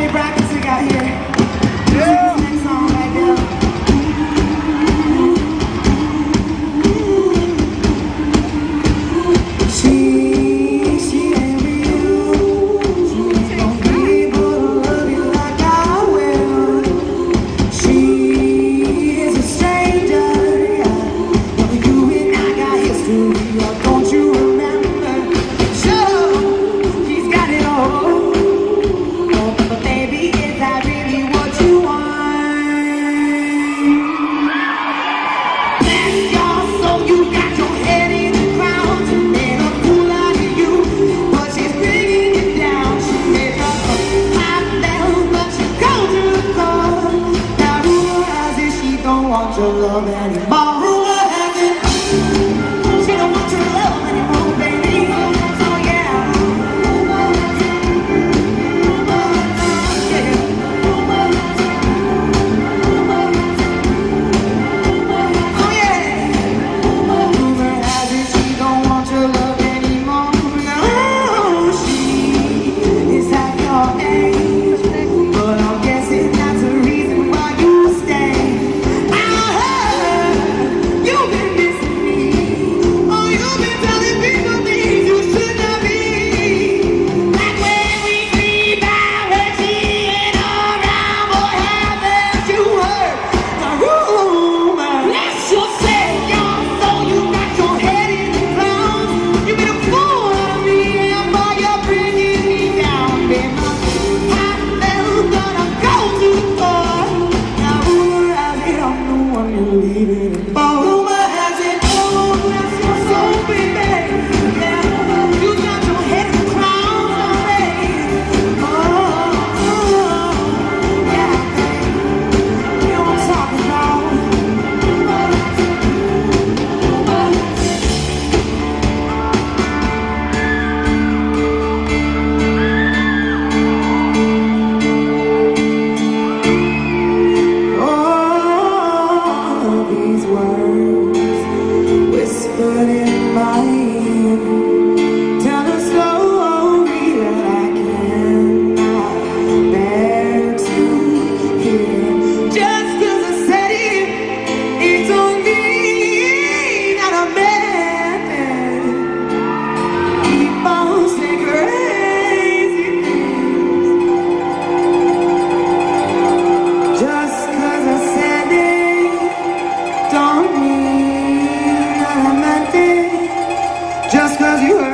many brackets we got here? want your love anymore. Just cause you